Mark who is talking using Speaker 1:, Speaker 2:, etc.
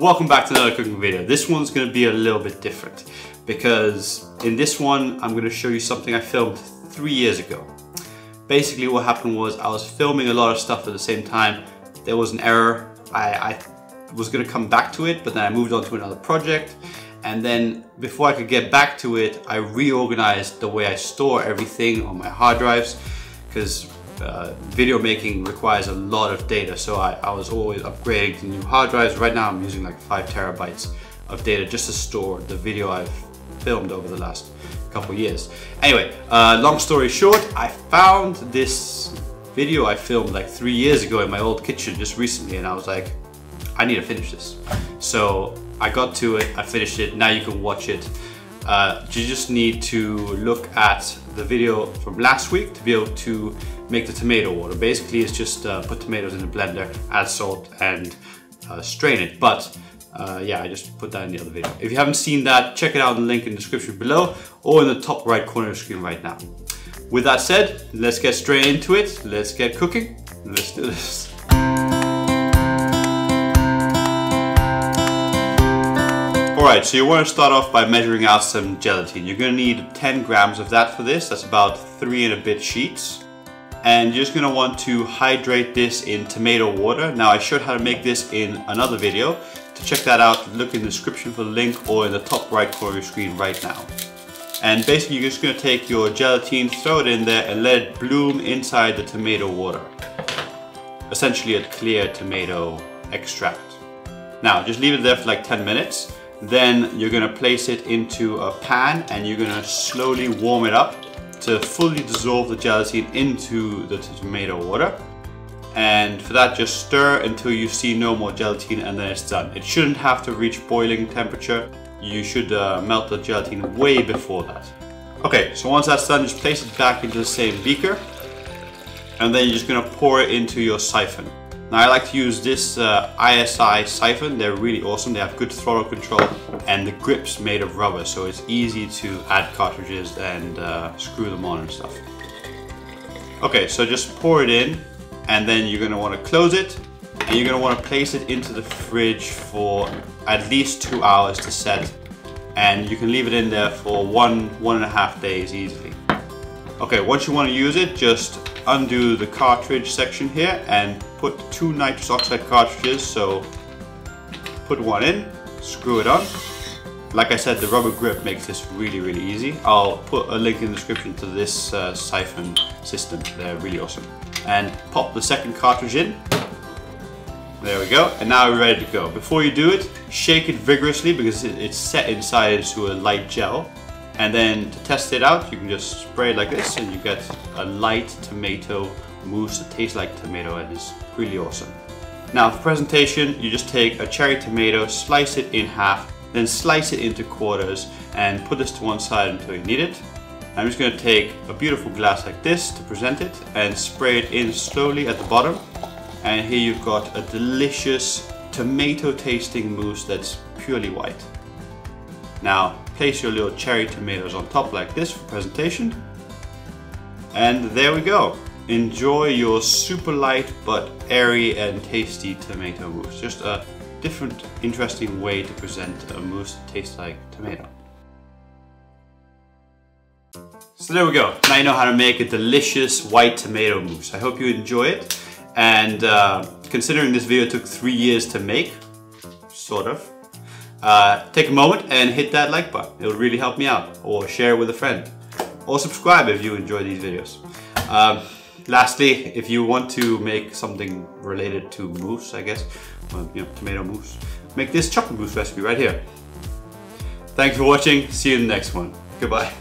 Speaker 1: Welcome back to another cooking video. This one's gonna be a little bit different because in this one, I'm gonna show you something I filmed three years ago. Basically what happened was I was filming a lot of stuff at the same time. There was an error. I, I was gonna come back to it, but then I moved on to another project. And then before I could get back to it, I reorganized the way I store everything on my hard drives because uh, video making requires a lot of data. So I, I, was always upgrading to new hard drives. Right now I'm using like five terabytes of data just to store the video I've filmed over the last couple years. Anyway, uh, long story short, I found this video I filmed like three years ago in my old kitchen just recently and I was like, I need to finish this. So I got to it, I finished it, now you can watch it. Uh, you just need to look at the video from last week to be able to make the tomato water. Basically, it's just uh, put tomatoes in a blender, add salt, and uh, strain it. But uh, yeah, I just put that in the other video. If you haven't seen that, check it out in the link in the description below or in the top right corner of the screen right now. With that said, let's get straight into it. Let's get cooking. Let's do this. Alright, so you want to start off by measuring out some gelatin. You're going to need 10 grams of that for this. That's about three and a bit sheets. And you're just going to want to hydrate this in tomato water. Now I showed how to make this in another video. To check that out, look in the description for the link or in the top right corner of your screen right now. And basically you're just going to take your gelatin, throw it in there and let it bloom inside the tomato water. Essentially a clear tomato extract. Now just leave it there for like 10 minutes then you're gonna place it into a pan and you're gonna slowly warm it up to fully dissolve the gelatin into the tomato water. And for that, just stir until you see no more gelatin and then it's done. It shouldn't have to reach boiling temperature. You should uh, melt the gelatin way before that. Okay, so once that's done, just place it back into the same beaker. And then you're just gonna pour it into your siphon. Now I like to use this uh, ISI siphon. They're really awesome. They have good throttle control and the grip's made of rubber so it's easy to add cartridges and uh, screw them on and stuff. Okay, so just pour it in and then you're going to want to close it and you're going to want to place it into the fridge for at least two hours to set and you can leave it in there for one, one and a half days easily. Okay, once you want to use it, just undo the cartridge section here and put two nitrous oxide cartridges. So put one in, screw it on. Like I said, the rubber grip makes this really, really easy. I'll put a link in the description to this uh, siphon system. They're really awesome. And pop the second cartridge in. There we go. And now we're ready to go. Before you do it, shake it vigorously because it's set inside into a light gel. And then to test it out, you can just spray it like this and you get a light tomato mousse that tastes like tomato and is really awesome. Now for presentation, you just take a cherry tomato, slice it in half, then slice it into quarters and put this to one side until you need it. I'm just going to take a beautiful glass like this to present it and spray it in slowly at the bottom. And here you've got a delicious tomato tasting mousse that's purely white. Now place your little cherry tomatoes on top like this for presentation. And there we go. Enjoy your super light but airy and tasty tomato mousse. Just a different interesting way to present a mousse that tastes like tomato. So there we go. Now you know how to make a delicious white tomato mousse. I hope you enjoy it. And uh, considering this video took three years to make, sort of, uh, take a moment and hit that like button. It'll really help me out. Or share with a friend. Or subscribe if you enjoy these videos. Um, lastly, if you want to make something related to mousse, I guess, you know, tomato mousse, make this chocolate mousse recipe right here. Thanks for watching. See you in the next one. Goodbye.